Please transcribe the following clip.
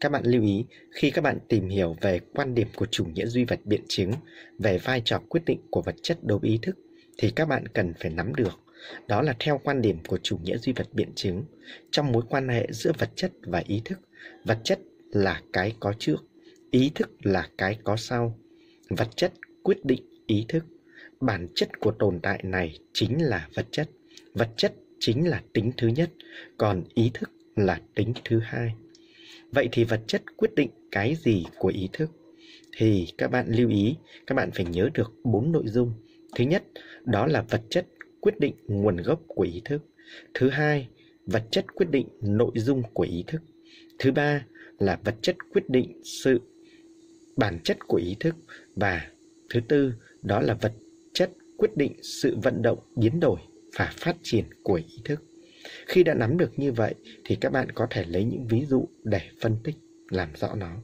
Các bạn lưu ý, khi các bạn tìm hiểu về quan điểm của chủ nghĩa duy vật biện chứng về vai trò quyết định của vật chất đối với ý thức, thì các bạn cần phải nắm được. Đó là theo quan điểm của chủ nghĩa duy vật biện chứng, trong mối quan hệ giữa vật chất và ý thức, vật chất là cái có trước, ý thức là cái có sau. Vật chất quyết định ý thức. Bản chất của tồn tại này chính là vật chất. Vật chất chính là tính thứ nhất, còn ý thức là tính thứ hai. Vậy thì vật chất quyết định cái gì của ý thức? Thì các bạn lưu ý, các bạn phải nhớ được bốn nội dung. Thứ nhất, đó là vật chất quyết định nguồn gốc của ý thức. Thứ hai, vật chất quyết định nội dung của ý thức. Thứ ba là vật chất quyết định sự bản chất của ý thức và thứ tư đó là vật chất quyết định sự vận động biến đổi và phát triển của ý thức khi đã nắm được như vậy thì các bạn có thể lấy những ví dụ để phân tích, làm rõ nó.